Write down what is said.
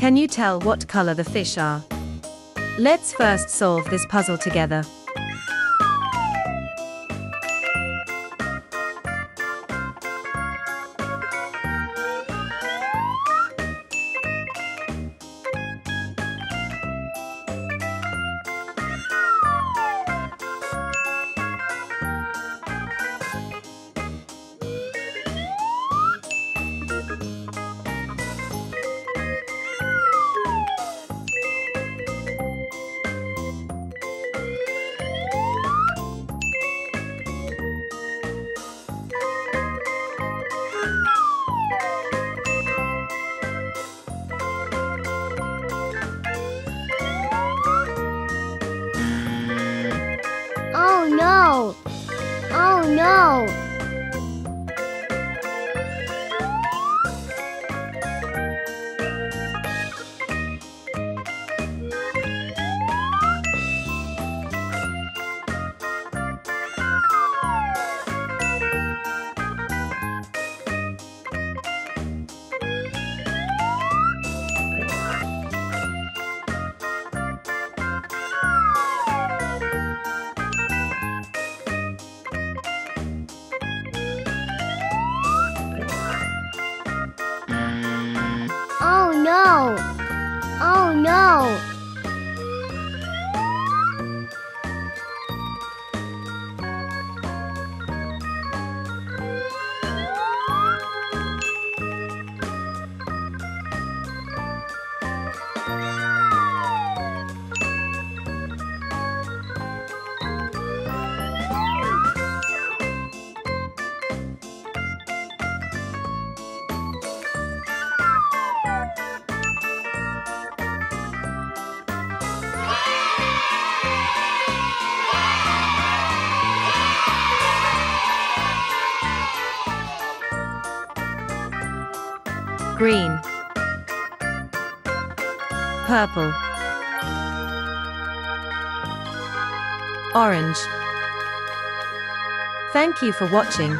Can you tell what color the fish are? Let's first solve this puzzle together. No! Oh no! No! Oh no! Green. Purple. Orange. Thank you for watching.